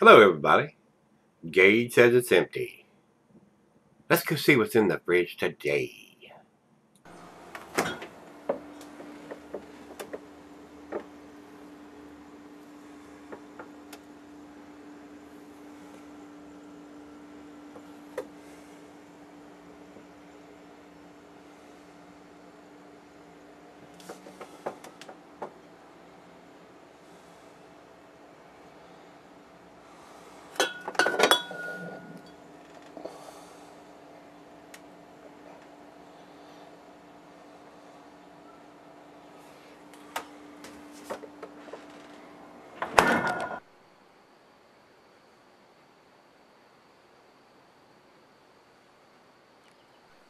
Hello, everybody. Gage says it's empty. Let's go see what's in the fridge today.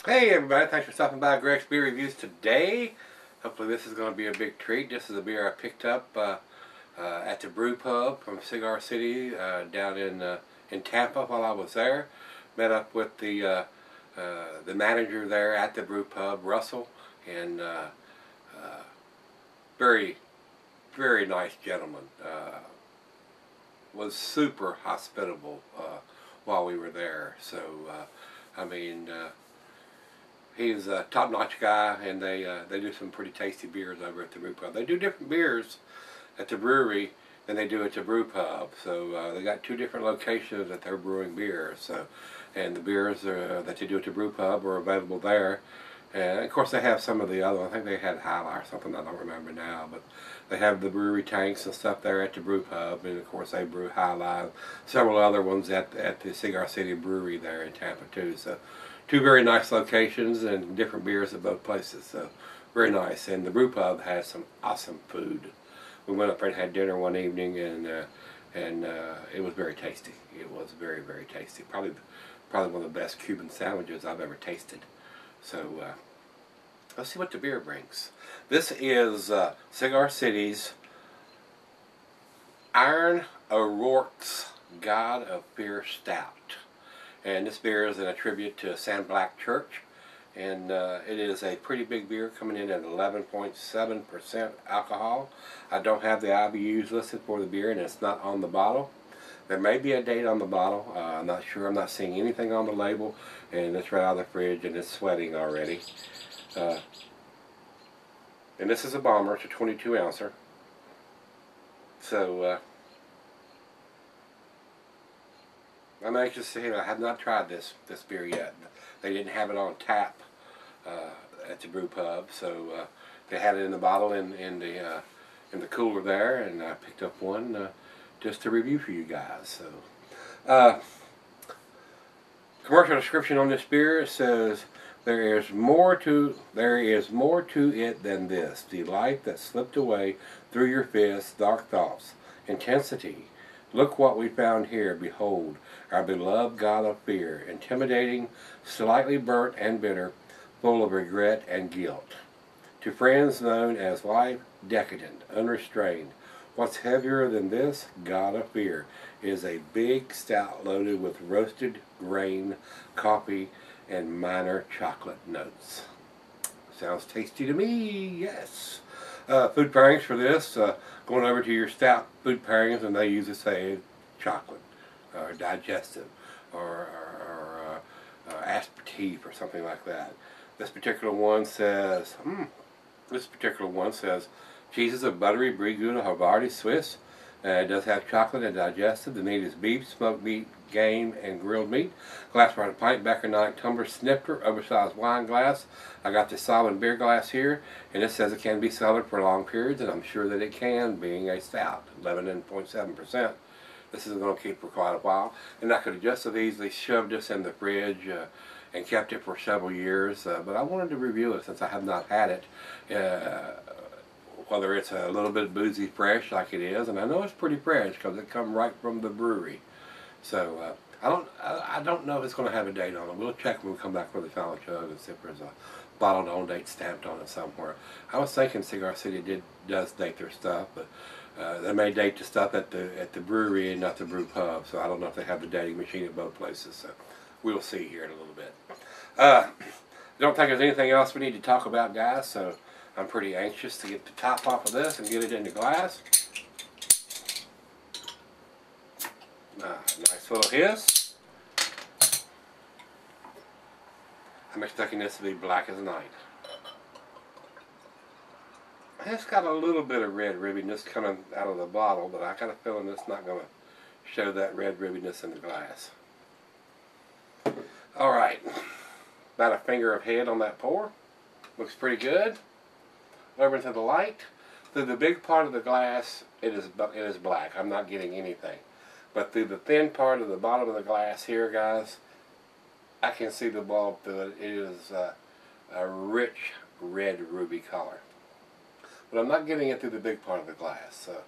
Hey everybody, thanks for stopping by Greg's Beer Reviews today. Hopefully this is going to be a big treat. This is a beer I picked up uh, uh, at the Brew Pub from Cigar City uh, down in uh, in Tampa while I was there. Met up with the uh, uh, the manager there at the Brew Pub, Russell, and very very nice gentleman. was super hospitable while we were there. So I mean he's a top-notch guy, and they uh, they do some pretty tasty beers over at the brew pub. They do different beers at the brewery than they do at the brew pub. So uh, they got two different locations that they're brewing beer. So, and the beers uh, that they do at the brew pub are available there. And of course they have some of the other. I think they had Jai Alai or something. I don't remember now, but they have the brewery tanks and stuff there at the brew pub, and of course they brew Jai Alai. Several other ones at at the Cigar City Brewery there in Tampa too. So two very nice locations and different beers at both places. So very nice. And the brew pub has some awesome food. We went up there and had dinner one evening, and uh, and uh, it was very tasty. It was very very tasty. Probably probably one of the best Cuban sandwiches I've ever tasted. So uh, let's see what the beer brings. This is uh, Cigar City's Iron O'Rourke's God of Fear Stout. And this beer is in a tribute to Sam Black Church. And uh, it is a pretty big beer coming in at 11.7% alcohol. I don't have the IBUs listed for the beer and it's not on the bottle. There may be a date on the bottle. Uh, I'm not sure. I'm not seeing anything on the label. And it's right out of the fridge and it's sweating already. Uh, and this is a bomber. It's a 22 ouncer. So, uh, I'm anxious to say I have not tried this this beer yet. They didn't have it on tap uh, at the brew pub, so uh, they had it in the bottle in in the uh, in the cooler there, and I picked up one uh, just to review for you guys. So, commercial description on this beer says. There is more to there is more to it than this. The light that slipped away through your fists, dark thoughts, intensity, Look what we found here. Behold, our beloved God of fear, intimidating, slightly burnt and bitter, full of regret and guilt. To friends known as life, decadent, unrestrained. What's heavier than this? God of fear is a big stout loaded with roasted grain, coffee, and minor chocolate notes. Sounds tasty to me, yes. Uh, food pairings for this, uh, going over to your stout food pairings and they usually say chocolate or digestive or, or, or uh, uh, aspertive or something like that. This particular one says, hmm, this particular one says, cheeses of buttery brie gouda Havarti Swiss. Uh, it does have chocolate and digestive. The meat is beef, smoked meat, game, and grilled meat. Glassware and pint, Bacharach tumbler, snifter, oversized wine glass. I got this solid beer glass here, and it says it can be cellared for long periods, and I'm sure that it can, being a stout, 11.7%. This is going to keep for quite a while, and I could have just as easily shoved this in the fridge uh, and kept it for several years, uh, but I wanted to review it since I have not had it. Uh, whether it's a little bit boozy fresh like it is, and I know it's pretty fresh because it come right from the brewery. So uh, I don't I, I, don't know if it's going to have a date on it. We'll check when we come back for the final chug and see if there's a bottled on date stamped on it somewhere. I was thinking Cigar City did does date their stuff, but uh, they may date the stuff at the at the brewery and not the brew pub. So I don't know if they have the dating machine at both places. So we'll see here in a little bit. Uh, don't think there's anything else we need to talk about, guys. So I'm pretty anxious to get the top off of this and get it in the glass. Ah, nice little hiss. I'm expecting this to be black as night. It's got a little bit of red ribbiness coming out of the bottle, but I got a feeling it's not going to show that red ribbiness in the glass. Alright, about a finger of head on that pour. Looks pretty good. Over to the light. Through the big part of the glass, it is, it is black. I'm not getting anything. But through the thin part of the bottom of the glass here, guys, I can see the bulb through it. It is a rich red ruby color. But I'm not getting it through the big part of the glass. So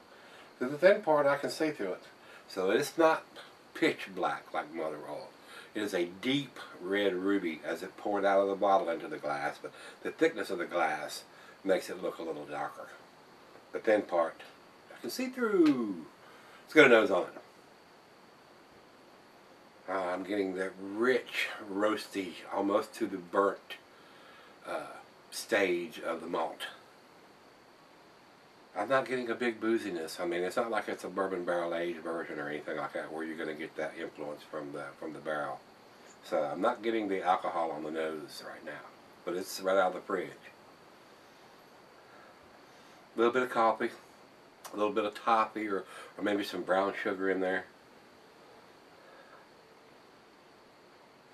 through the thin part, I can see through it. So it's not pitch black like mother oil. It is a deep red ruby as it poured out of the bottle into the glass, but the thickness of the glass makes it look a little darker. The thin part, I can see through. Let's get a nose on. Uh, I'm getting that rich, roasty, almost to the burnt uh, stage of the malt. I'm not getting a big booziness. I mean, it's not like it's a bourbon barrel aged version or anything like that where you're going to get that influence from the from the barrel. So I'm not getting the alcohol on the nose right now, but it's right out of the fridge. A little bit of coffee, a little bit of toffee, or, or maybe some brown sugar in there.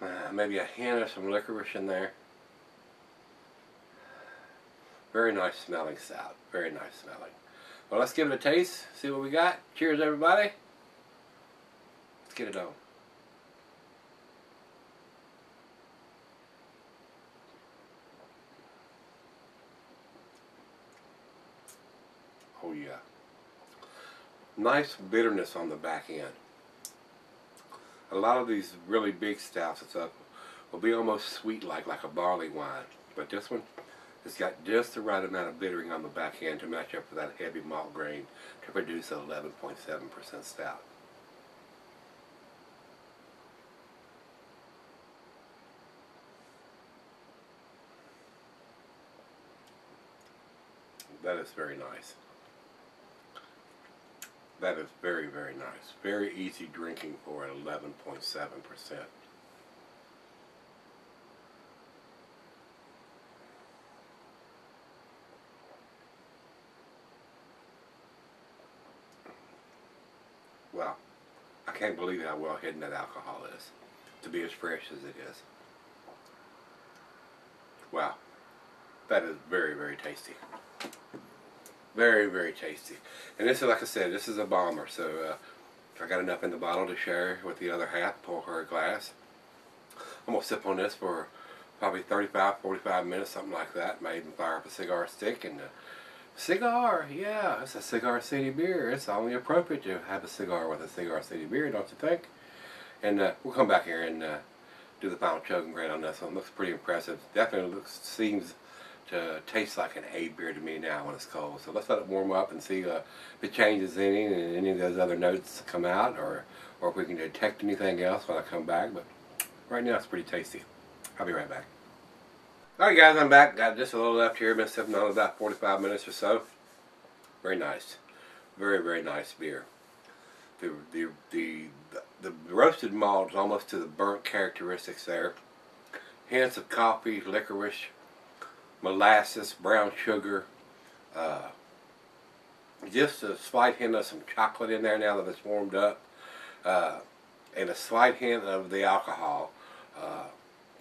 Uh, maybe a hint of some licorice in there. Very nice smelling stout. Very nice smelling. Well, let's give it a taste. See what we got. Cheers, everybody. Let's get it on. Oh, yeah. Nice bitterness on the back end. A lot of these really big stouts, it's up, will be almost sweet like, like a barley wine. But this one, it's got just the right amount of bittering on the back end to match up with that heavy malt grain to produce an 11.7% stout. That is very nice. That is very, very nice. Very easy drinking for an 11.7%. Well, I can't believe how well hidden that alcohol is to be as fresh as it is. Wow, that is very, very tasty. Very, very tasty. And this is, like I said, this is a bomber, so uh, I got enough in the bottle to share with the other half, pour her a glass. I'm going to sip on this for probably 35, 45 minutes, something like that. Might even fire up a cigar stick and uh, Cigar, yeah, it's a Cigar City beer. It's only appropriate to have a cigar with a Cigar City beer, don't you think? And uh, we'll come back here and uh, do the final chug and grade on this one. Looks pretty impressive. Definitely looks seems to taste like an A beer to me now when it's cold. So let's let it warm up and see uh, if it changes any and any of those other notes come out, or or if we can detect anything else when I come back. But right now it's pretty tasty. I'll be right back. Alright guys, I'm back. Got just a little left here. Been sipping on about 45 minutes or so. Very nice. Very, very nice beer. The, the, the, the, roasted malt is almost to the burnt characteristics there. Hints of coffee, licorice, molasses, brown sugar. Uh, just a slight hint of some chocolate in there now that it's warmed up. Uh, and a slight hint of the alcohol. Uh,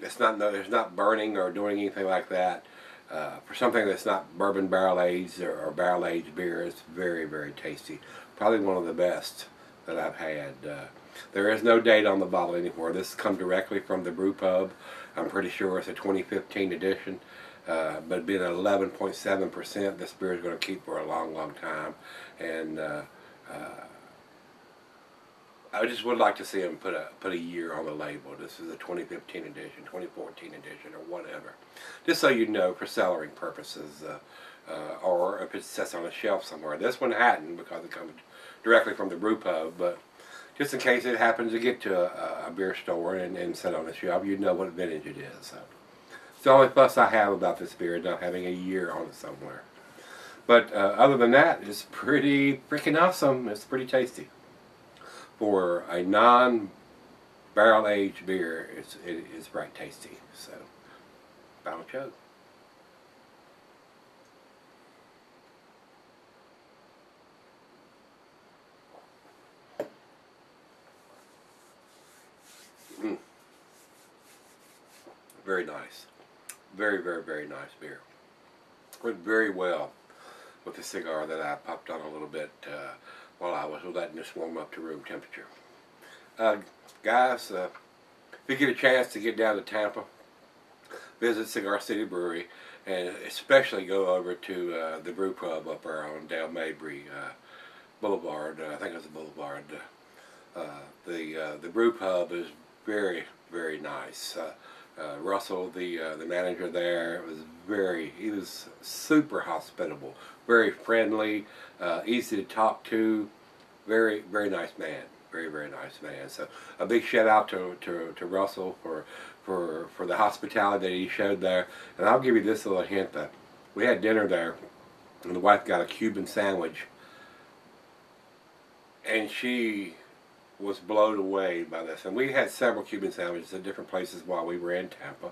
it's not there's not burning or doing anything like that. Uh, for something that's not bourbon barrel aged or, or, barrel aged beer, it's very very tasty. Probably one of the best that I've had. Uh, there is no date on the bottle anymore. This comes directly from the brew pub. I'm pretty sure it's a 2015 edition. Uh, but being at 11.7%, this beer is going to keep for a long, long time. And uh, uh, I just would like to see them put a put a year on the label. This is a 2015 edition, 2014 edition, or whatever. Just so you know, for cellaring purposes, uh, uh, or if it sits on a shelf somewhere. This one hadn't because it comes directly from the brew pub, but just in case it happens to get to a, a beer store and, and sit on a shelf, you know what vintage it is. So. It's the only fuss I have about this beer, not having a year on it somewhere. But uh, other than that, it's pretty freaking awesome. It's pretty tasty. for a non barrel aged beer, it's it is right tasty. So, final chug. Mm. Very nice. Very, very, very nice beer. Went very well with the cigar that I popped on a little bit uh, while I was letting this warm up to room temperature. Uh, guys, uh, if you get a chance to get down to Tampa, visit Cigar City Brewery, and especially go over to uh, the Brew Pub up on Dale Mabry uh, Boulevard. Uh, I think it's the Boulevard. The the Brew Pub is very very nice. Uh, Russell, the uh, the manager there, was very he was super hospitable, very friendly, uh, easy to talk to, very very nice man very very nice man. So a big shout out to, to, to Russell for for for the hospitality that he showed there. And I'll give you this little hint that we had dinner there, and the wife got a Cuban sandwich, and she was blown away by this. And we had several Cuban sandwiches at different places while we were in Tampa,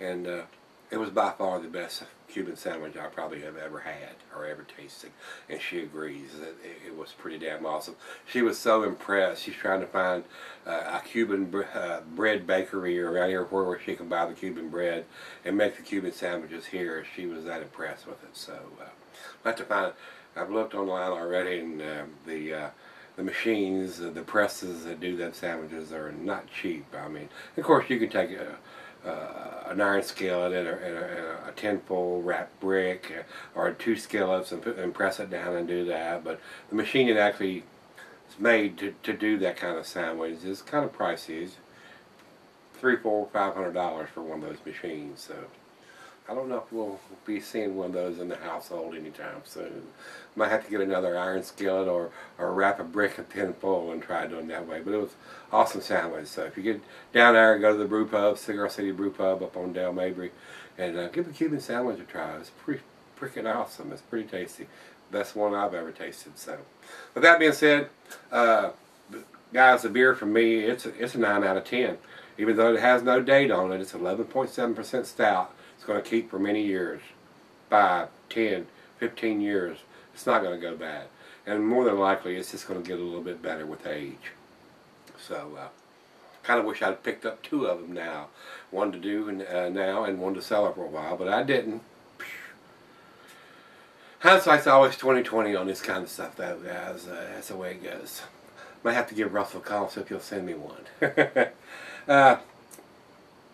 and. Uh, it was by far the best Cuban sandwich I probably have ever had or ever tasted. And she agrees that it, was pretty damn awesome. She was so impressed. She's trying to find uh, a Cuban uh, bread bakery around here where she can buy the Cuban bread and make the Cuban sandwiches here. She was that impressed with it. So uh, I have to find. I've looked online already, and uh, the uh, the machines, the presses that do them sandwiches are not cheap. I mean, of course, you can take a uh, an iron skillet and a, and a, a tinfoil wrapped brick uh, or two skillets and, put, and press it down and do that. But the machine that actually is made to, to do that kind of sandwich is kind of pricey. It's three, four, five hundred dollars for one of those machines. So I don't know if we'll be seeing one of those in the household anytime soon. Might have to get another iron skillet or, or wrap a brick of tinfoil and try doing that way. But it was awesome sandwich. So if you get down there and go to the brew pub, Cigar City Brew Pub up on Dale Mabry, and uh, give a Cuban sandwich a try. It's pretty freaking awesome. It's pretty tasty. Best one I've ever tasted. So with that being said, uh, guys, the beer for me, it's a, it's a 9 out of 10. Even though it has no date on it, it's 11.7% stout going to keep for many years 5, 10, 15 years. It's not going to go bad. And more than likely, it's just going to get a little bit better with age. So, uh, kind of wish I'd picked up two of them now. One to do uh, now and one to sell for a while, but I didn't. Hindsight's always 2020 on this kind of stuff, though, guys. Uh, that's the way it goes. Might have to give Russell a call, so if you'll send me one. uh,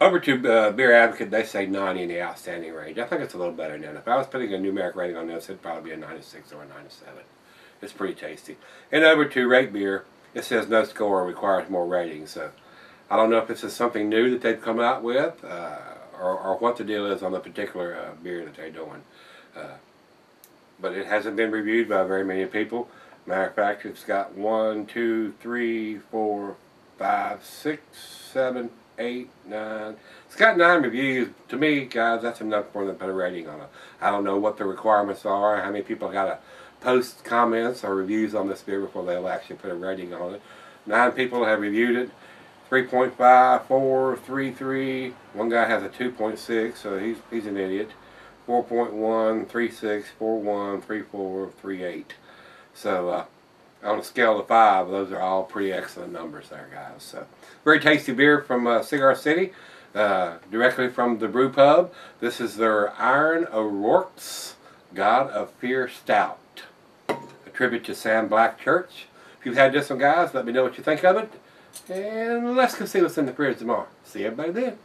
over to uh, Beer Advocate, they say 90 in the outstanding range. I think it's a little better than that. If I was putting a numeric rating on this, it'd probably be a 96 or a 97. It's pretty tasty. And over to Rate Beer, it says no score requires more ratings. So I don't know if this is something new that they've come out with uh, or, or, what the deal is on the particular uh, beer that they're doing. Uh, but it hasn't been reviewed by very many people. Matter of fact, it's got one, two, three, four, five, six, seven, eight, nine. It's got nine reviews. To me, guys, that's enough for them to put a rating on it. I don't know what the requirements are, how many people got to post comments or reviews on this beer before they'll actually put a rating on it. Nine people have reviewed it. 3.5, 4, 3, 3. One guy has a 2.6, so he's, he's an idiot. 4.1, 3.6, 4.1, 3.4, 3.8. So, uh, on a scale of five, those are all pretty excellent numbers there, guys. So, very tasty beer from uh, Cigar City, uh, directly from the brew pub. This is their Iron O'Rourke's God of Fear Stout, a tribute to Sam Black Church. If you've had this one, guys, let me know what you think of it. And let's go see what's in the fridge tomorrow. See everybody then.